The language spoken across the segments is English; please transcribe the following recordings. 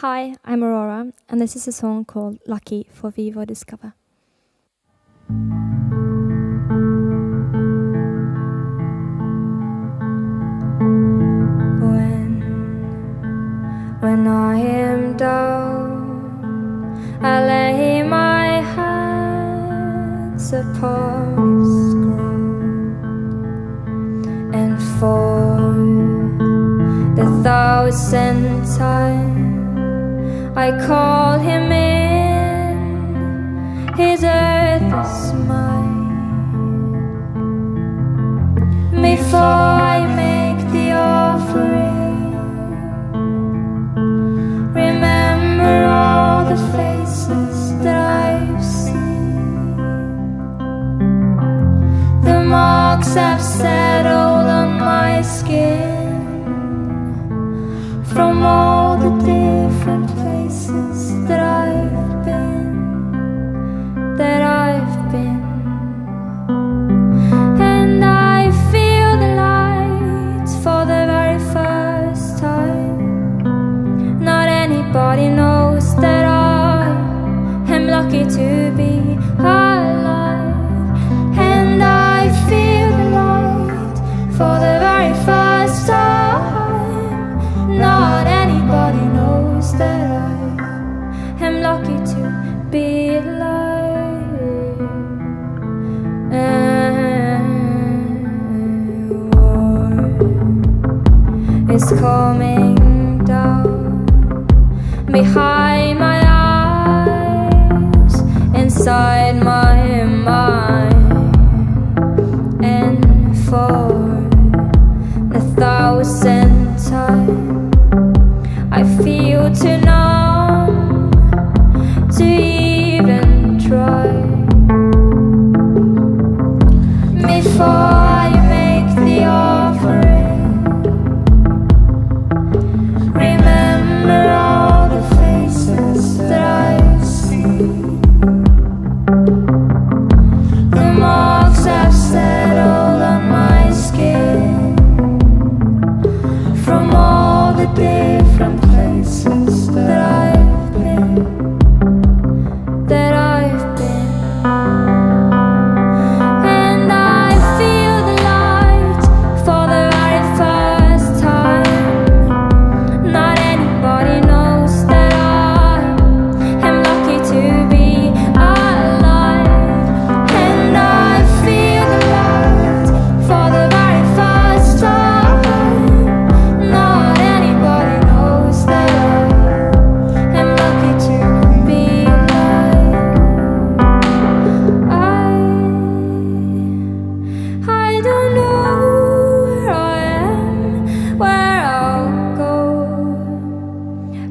Hi, I'm Aurora, and this is a song called Lucky for Vevo Discover. When, when I am down, I lay my hands upon his and for the thousand times. I call him in, his earth is mine. Before I make the offering, remember all the faces that I've seen. The marks have settled on my skin from all is coming down behind my eyes, inside my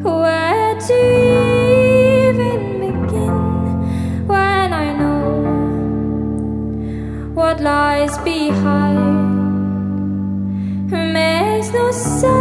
where even begin when I know what lies behind. Makes no sense